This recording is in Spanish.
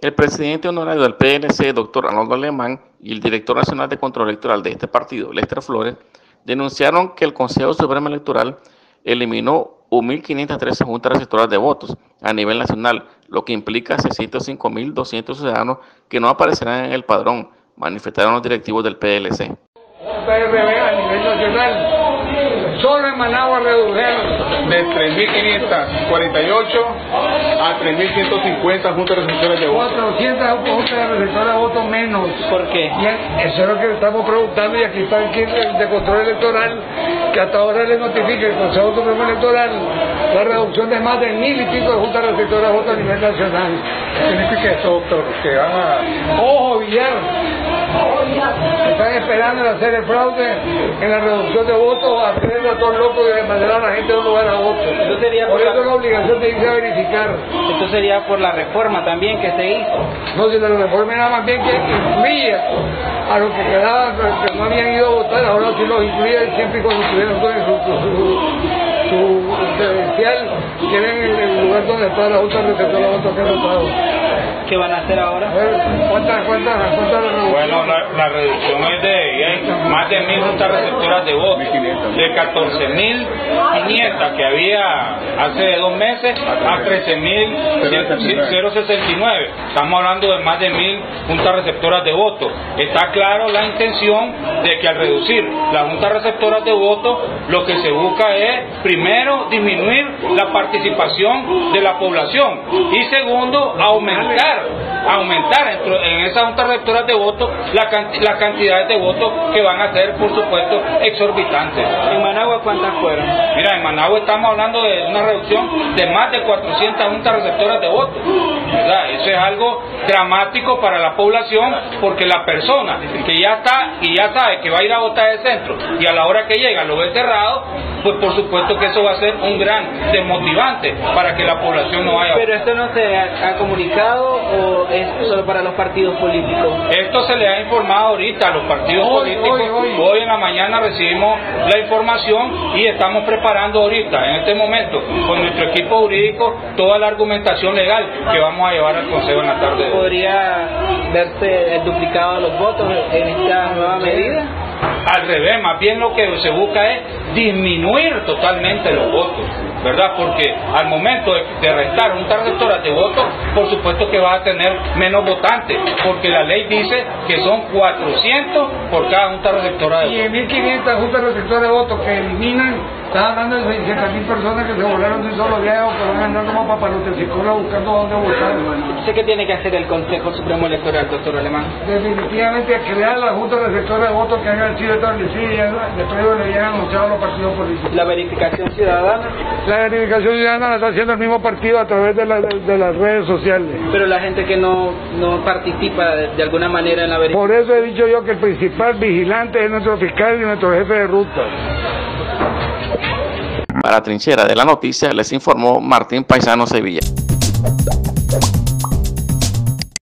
El presidente honorario del PNC, doctor Arnoldo Alemán, y el director nacional de control electoral de este partido, Lester Flores, denunciaron que el Consejo Supremo Electoral eliminó 1.513 juntas receptoras de votos a nivel nacional, lo que implica 605.200 ciudadanos que no aparecerán en el padrón, manifestaron los directivos del PLC. Solo en Managua redujeron de 3.548 a 3.150 juntas receptoras de votos. 400 juntas receptoras de votos menos. ¿Por qué? eso es lo que estamos preguntando y aquí está el de control electoral que hasta ahora le notifica el Consejo Supremo Electoral la reducción de más de mil y pico de juntas receptoras de votos a nivel nacional. ¿Qué significa esto, doctor? Que van a... Ojo, Villar. Están esperando en hacer el fraude en la reducción de votos a tener todos locos y de mandar a la gente de un lugar a otro. por, eso la... obligación de irse a verificar. Esto sería por la reforma también que se hizo. No, si la reforma era más bien que incluía a los que quedaban, que no habían ido a votar, ahora sí los incluye siempre y cuando estuvieran su, su, su, credencial, que en el lugar donde está la otra receptora, la otra que. ¿Qué van a hacer ahora? ¿Cuántas, cuántas, la, reducción es de más de mil juntas receptoras de votos, de 14.500 que había hace dos meses a 13.069. Estamos hablando de más de mil juntas receptoras de votos. Está claro la intención de que al reducir las juntas receptoras de votos, lo que se busca es, primero, disminuir la participación de la población y segundo, aumentar aumentar en esas juntas rectoras de votos las la cantidades de votos que van a ser, por supuesto, exorbitantes. ¿En Managua cuántas fueron? Mira, en Managua estamos hablando de una reducción de más de 400 juntas receptoras de votos. Eso es algo dramático para la población porque la persona que ya está y ya sabe que va a ir a votar de centro y a la hora que llega lo ve cerrado, pues por supuesto que eso va a ser un gran desmotivante para que la población no vaya. Pero esto no se ha comunicado o es solo para los partidos políticos? Esto se le ha informado ahorita a los partidos políticos. Hoy, en la mañana recibimos la información y estamos preparando ahorita, en este momento, con nuestro equipo jurídico, toda la argumentación legal que vamos a llevar al Consejo en la tarde. ¿Podría verse el duplicado de los votos en esta nueva medida? Al revés, más bien lo que se busca es disminuir totalmente los votos, ¿verdad? Porque al momento de, restar un receptora de votos, por supuesto que va a tener menos votantes, porque la ley dice que son 400 por cada junta receptora de votos. Y en 1500 juntas receptoras de votos que eliminan Está hablando de 600 mil personas que se volaron de un solo día o que van a andar como papalotencicola buscando dónde votar. ¿Sé qué tiene que hacer el Consejo Supremo Electoral, doctor Alemán? Definitivamente crear la Junta Receptora de Votos que hayan sido establecidas después de le hayan anunciado a los partidos políticos. ¿La verificación ciudadana? La verificación ciudadana la está haciendo el mismo partido a través de, de, las redes sociales. Pero la gente que no, no participa de, de, alguna manera en la verificación. Por eso he dicho yo que el principal vigilante es nuestro fiscal y nuestro jefe de ruta. Para Trinchera de la Noticia les informó Martín Paisano Sevilla.